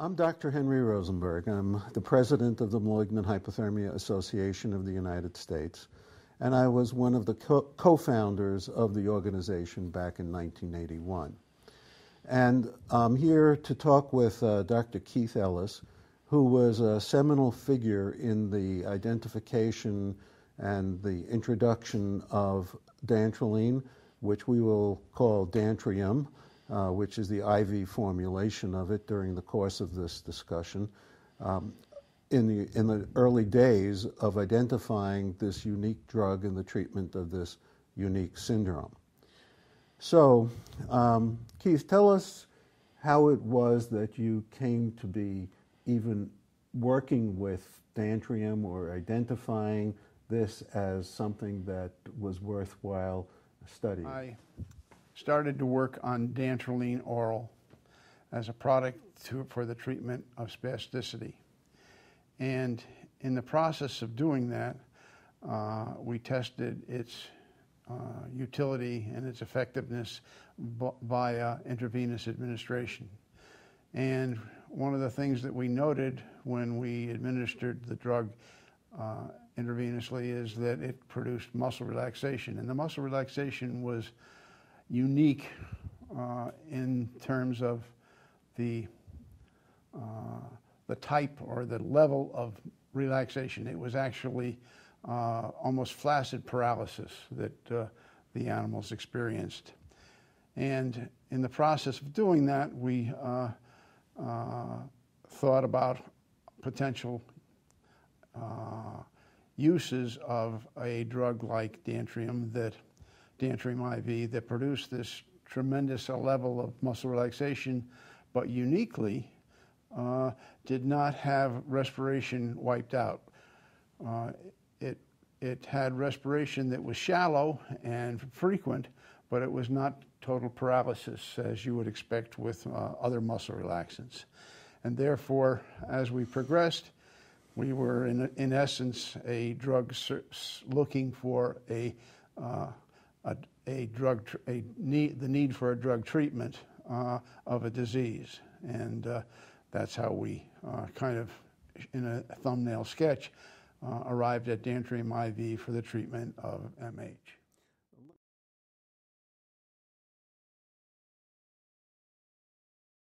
I'm Dr. Henry Rosenberg. I'm the president of the Malignant Hyperthermia Association of the United States, and I was one of the co founders of the organization back in 1981. And I'm here to talk with uh, Dr. Keith Ellis, who was a seminal figure in the identification and the introduction of dantrolene, which we will call Dantrium uh, which is the IV formulation of it during the course of this discussion, um, in, the, in the early days of identifying this unique drug in the treatment of this unique syndrome. So, um, Keith, tell us how it was that you came to be even working with Dantrium or identifying this as something that was worthwhile studying. I started to work on dantrolene oral as a product to, for the treatment of spasticity. And in the process of doing that, uh, we tested its uh, utility and its effectiveness via intravenous administration. And one of the things that we noted when we administered the drug uh, intravenously is that it produced muscle relaxation. And the muscle relaxation was unique uh, in terms of the, uh, the type or the level of relaxation. It was actually uh, almost flaccid paralysis that uh, the animals experienced. And in the process of doing that, we uh, uh, thought about potential uses of a drug like Dantrium that Dantrium IV that produced this tremendous level of muscle relaxation, but uniquely uh, did not have respiration wiped out. Uh, it, it had respiration that was shallow and frequent, but it was not total paralysis as you would expect with uh, other muscle relaxants. And therefore, as we progressed, we were in, in essence a drug looking for a uh, a, a drug, a need, the need for a drug treatment uh, of a disease. And uh, that's how we uh, kind of, in a thumbnail sketch, uh, arrived at Dantrium IV for the treatment of MH.